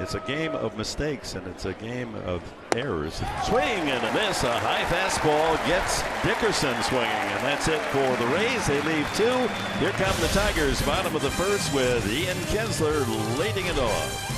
It's a game of mistakes and it's a game of errors. Swing and a miss. A high fastball gets Dickerson swinging, and that's it for the Rays. They leave two. Here come the Tigers, bottom of the first with Ian Kinsler leading it off.